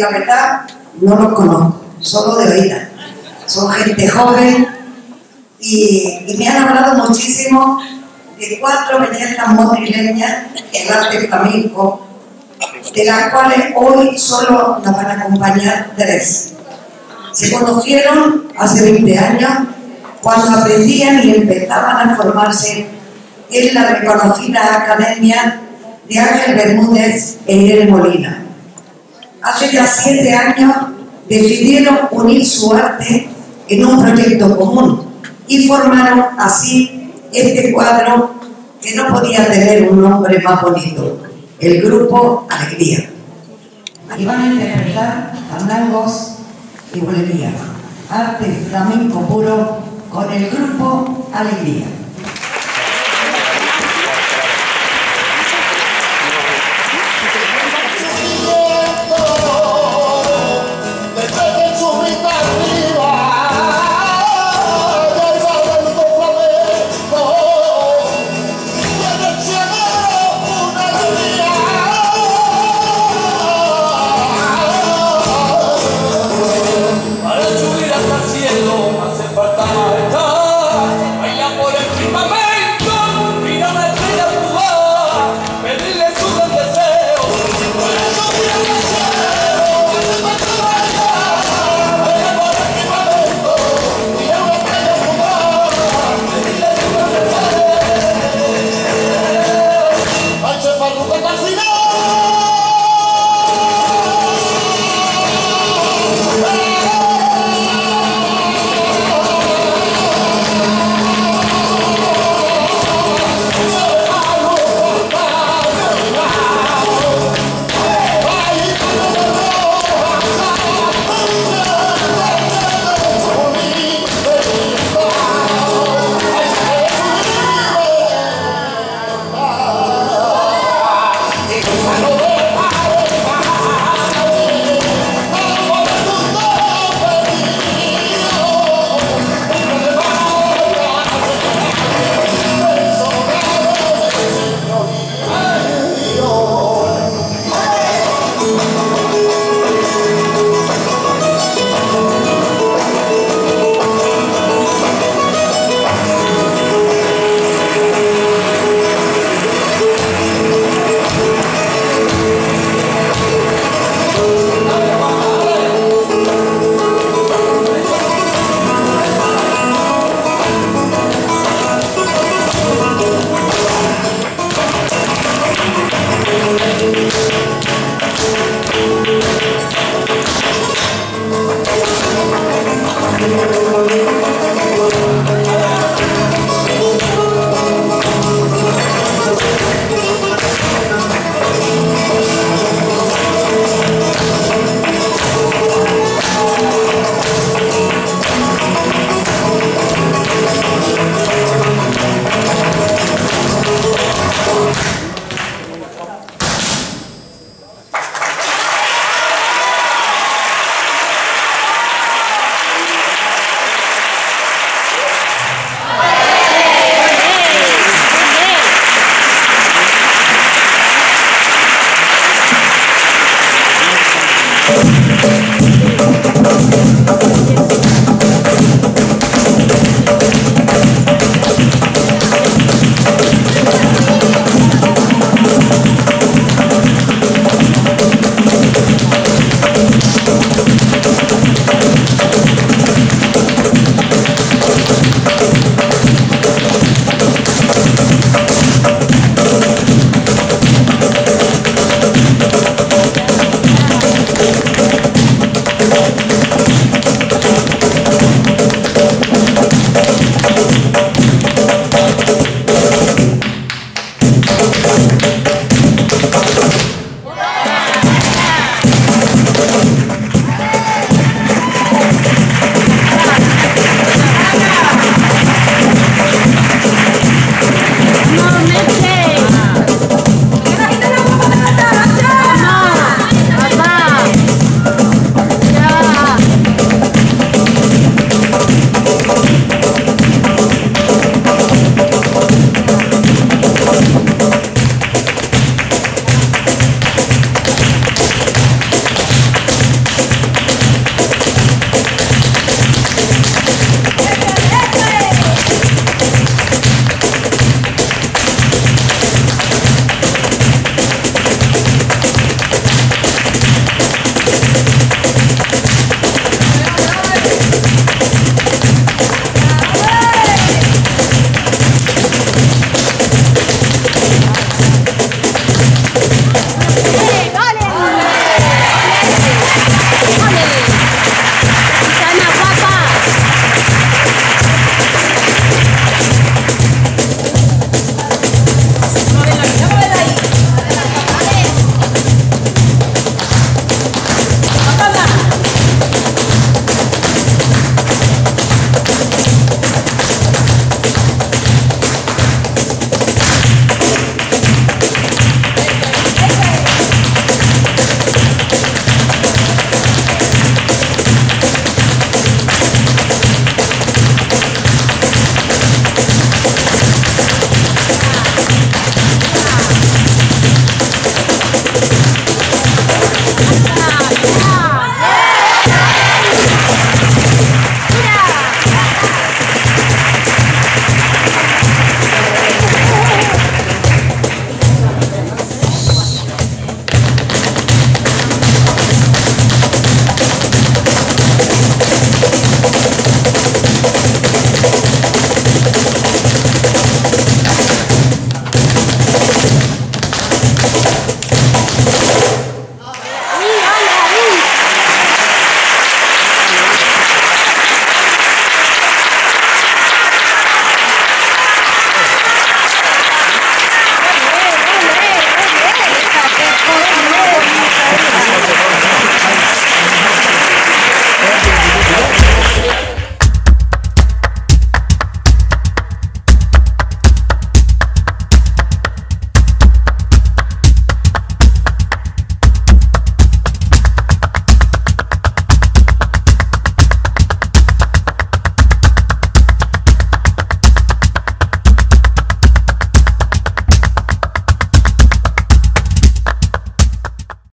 la verdad no los conozco, solo de oídas. Son gente joven y, me han hablado muchísimo de cuatro bellezas madrileñas el arte flamenco, de las cuales hoy solo nos van a acompañar tres. Se conocieron hace 20 años cuando aprendían y empezaban a formarse en la reconocida Academia de Ángel Bermúdez e Irene Molina. Hace ya siete años decidieron unir su arte en un proyecto común y formaron así este cuadro que no podía tener un nombre más bonito, el Grupo Alegría. Y van a interpretar fandangos y bolería, arte flamenco puro con el Grupo Alegría. Hey!